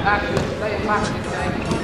Graag bij je vragen kijken.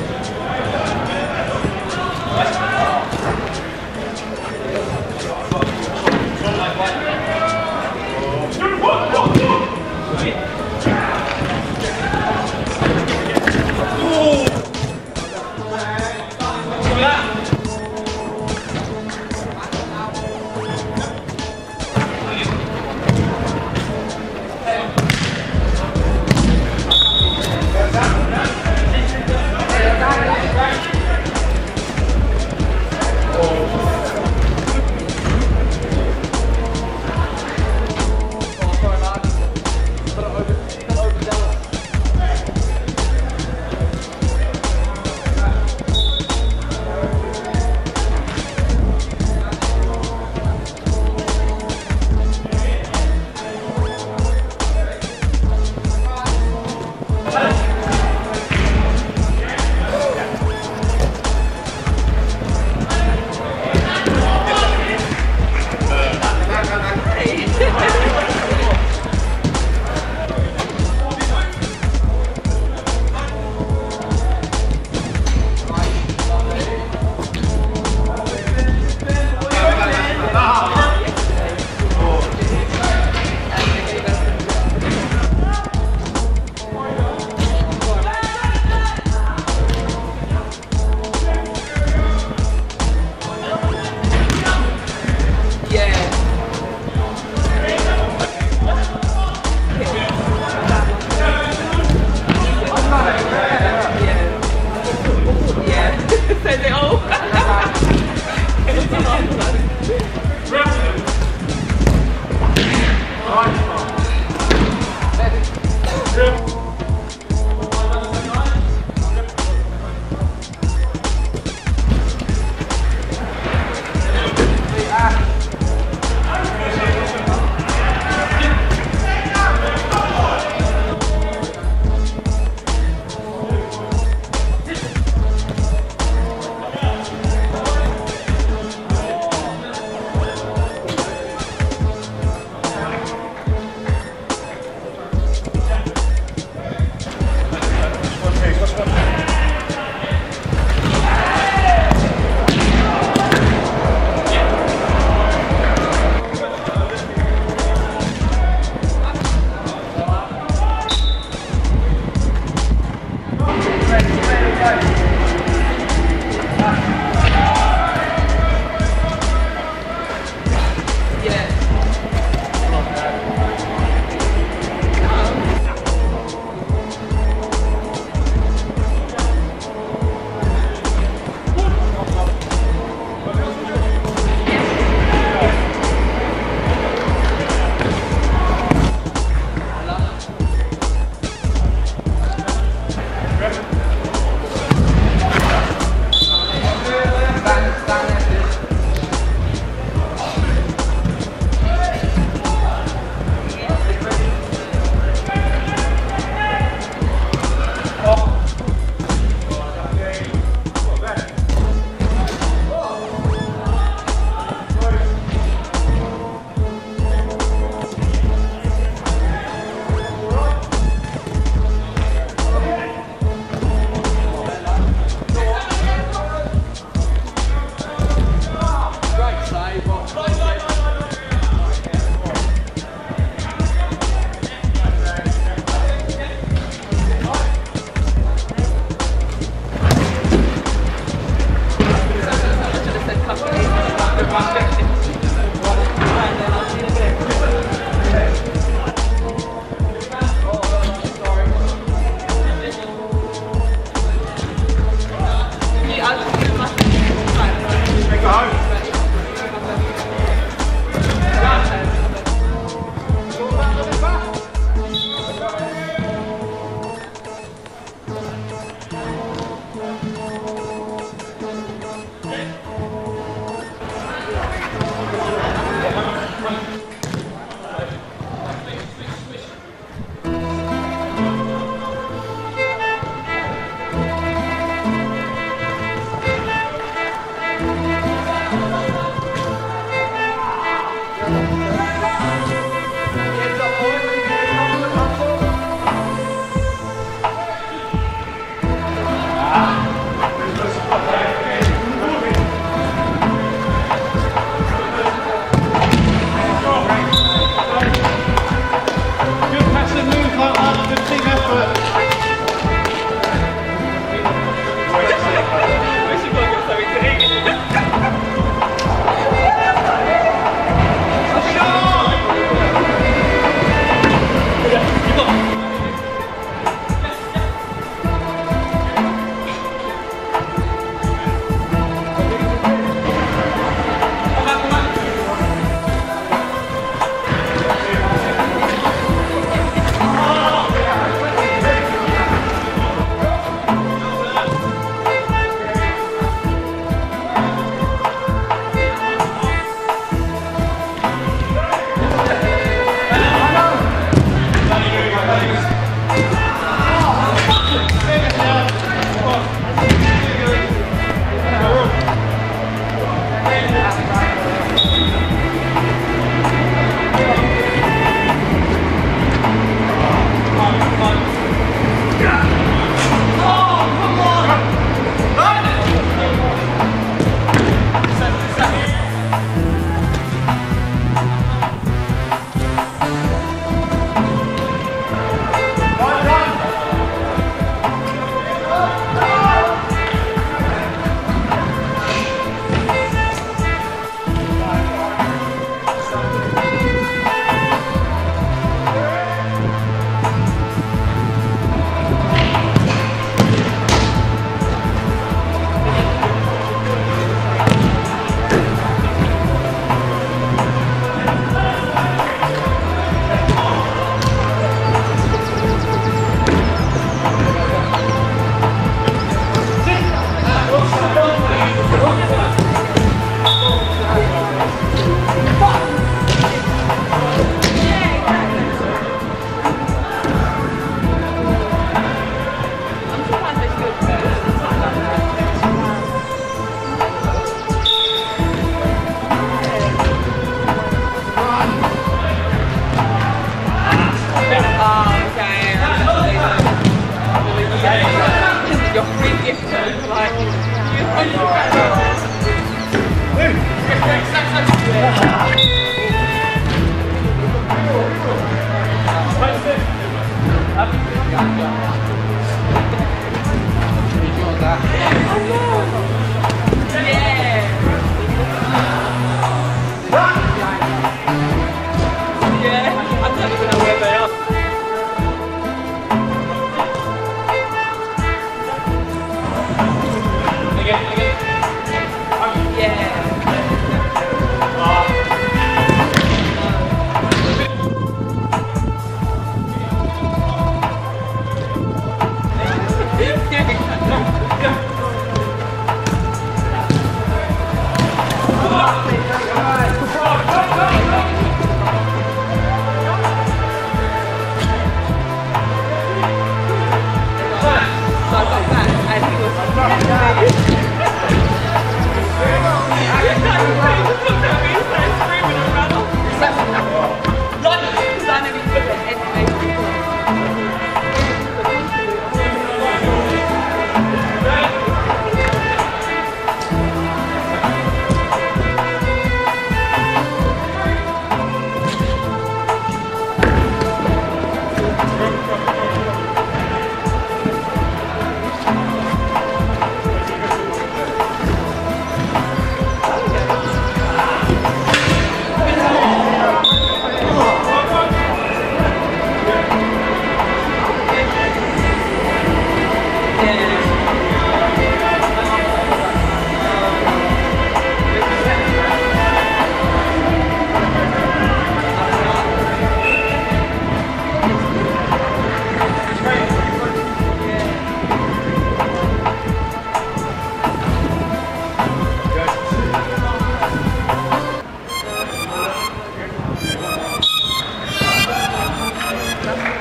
Yeah. Oh, no.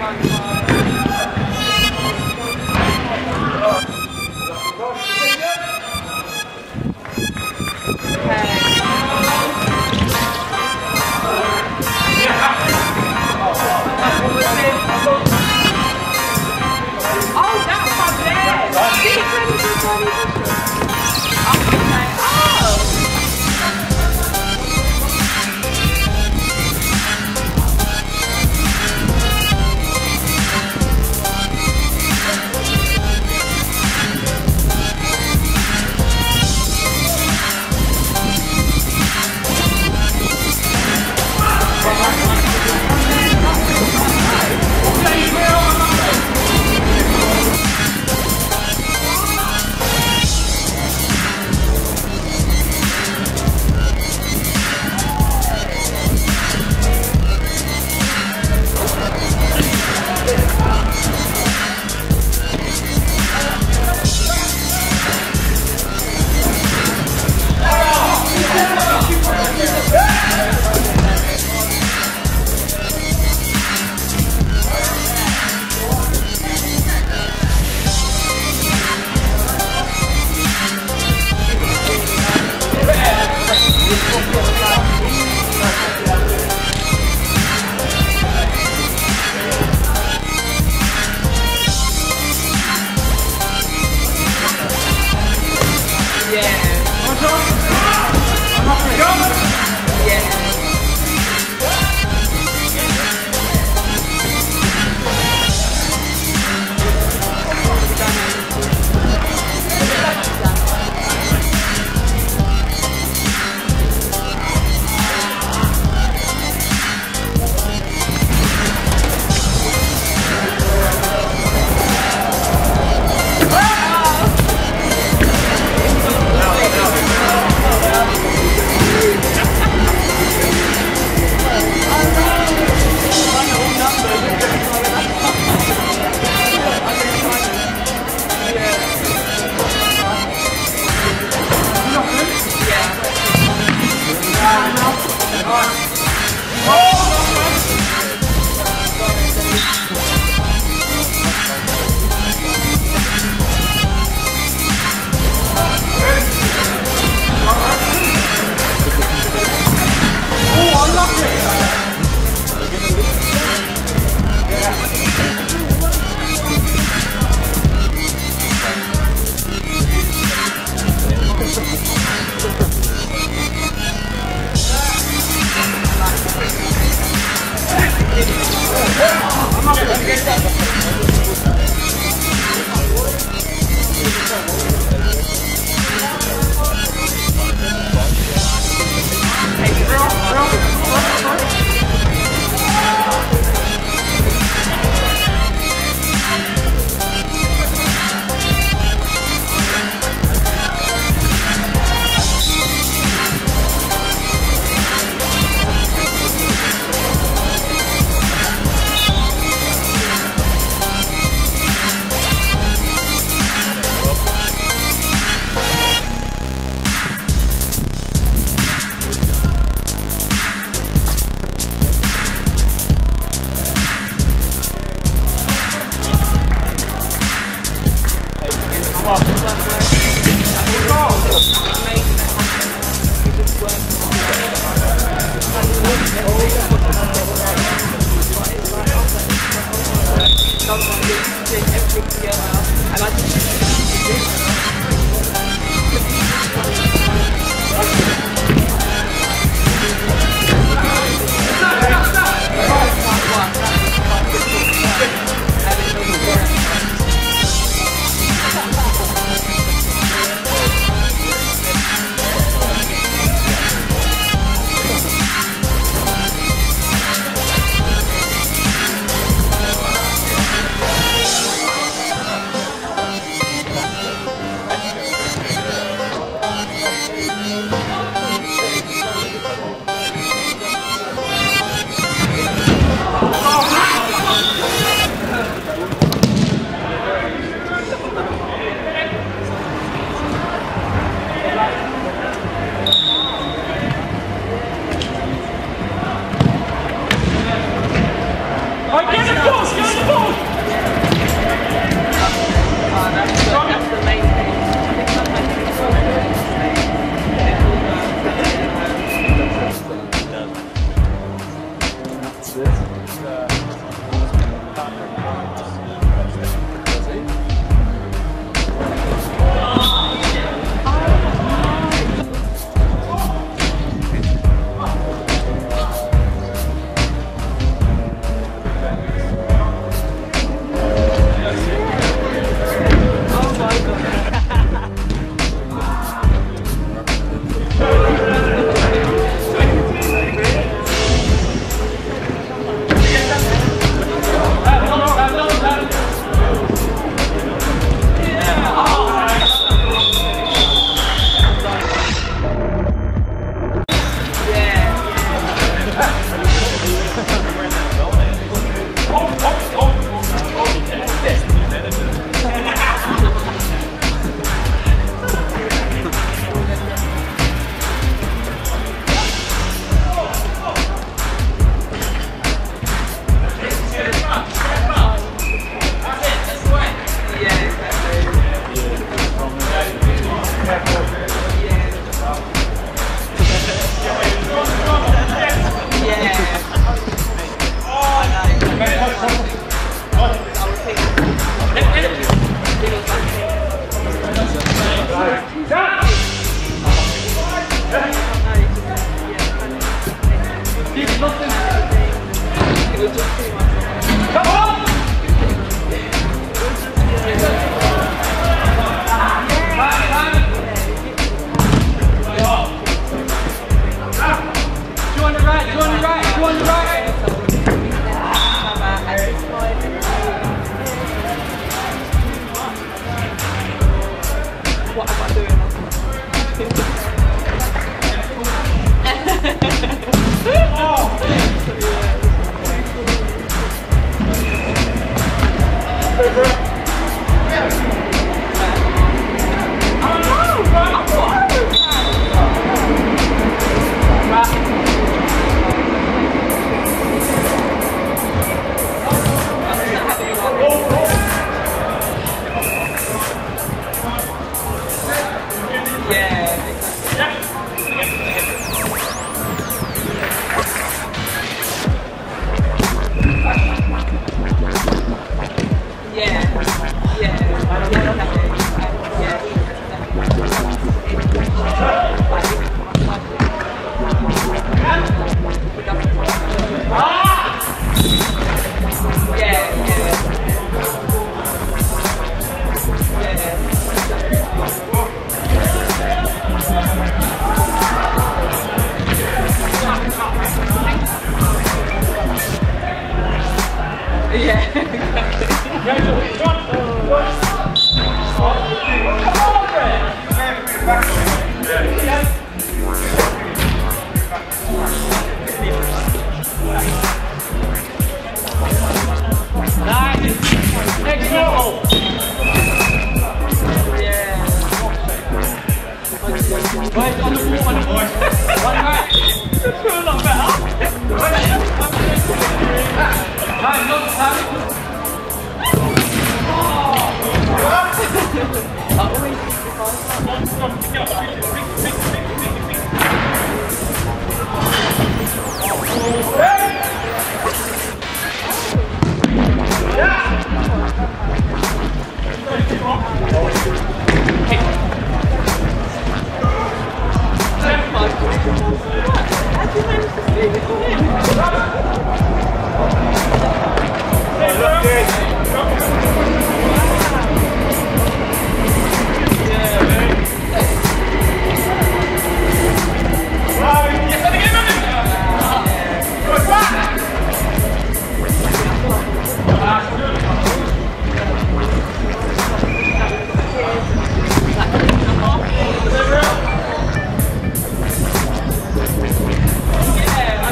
Bye.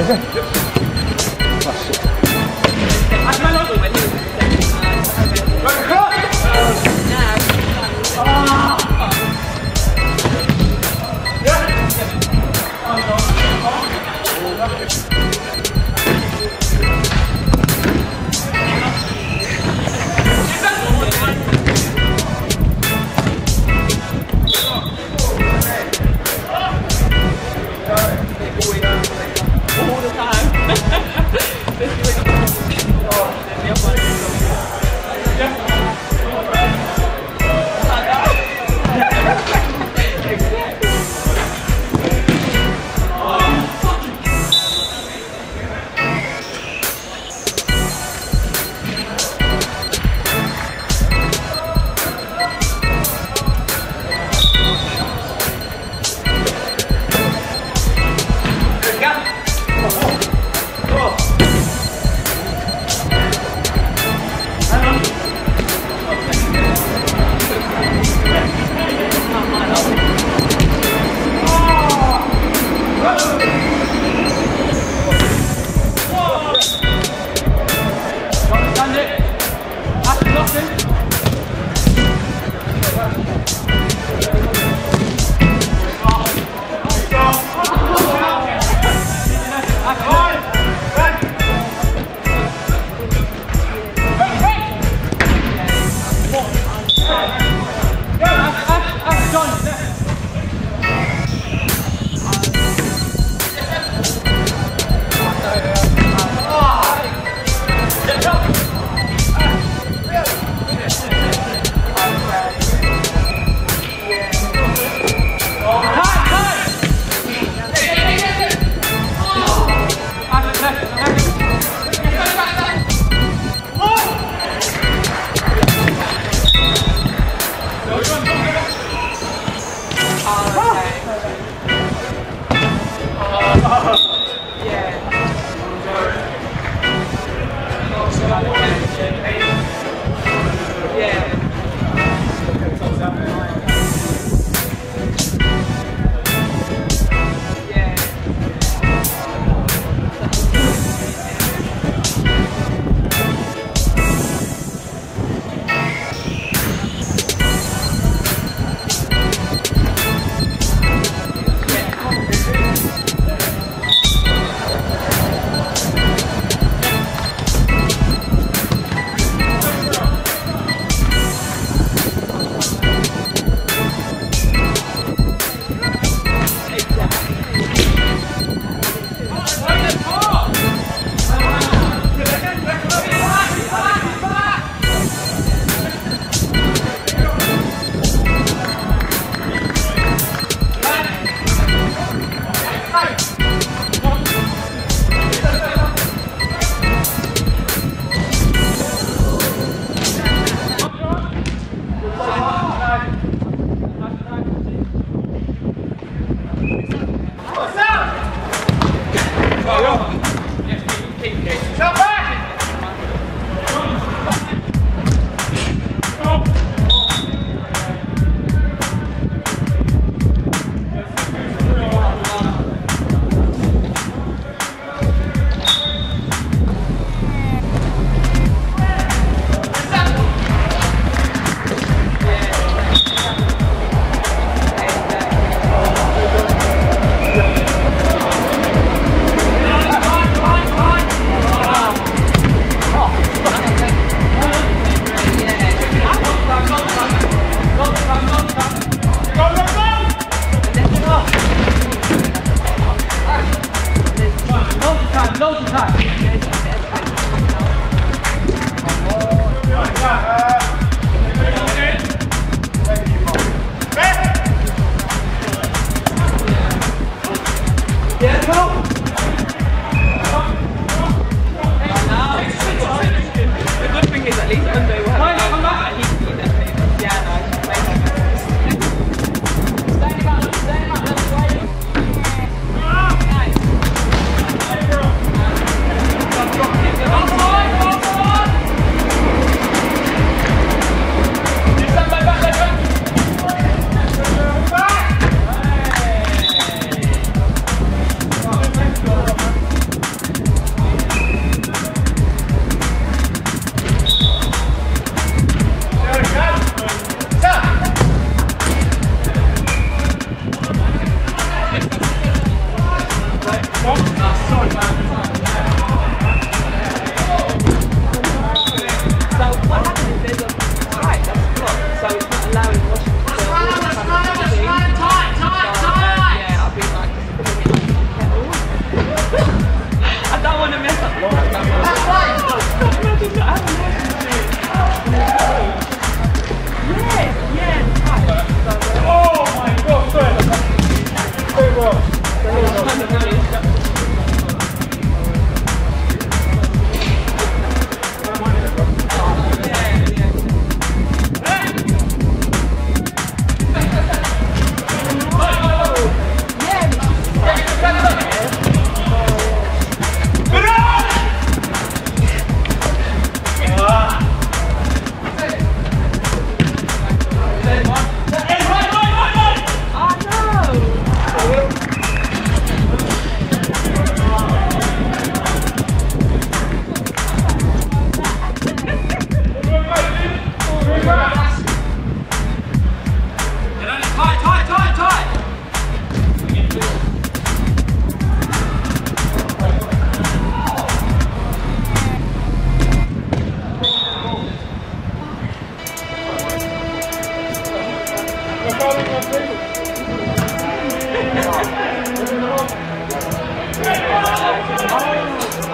没事。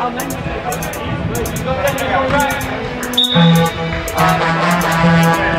Thank you.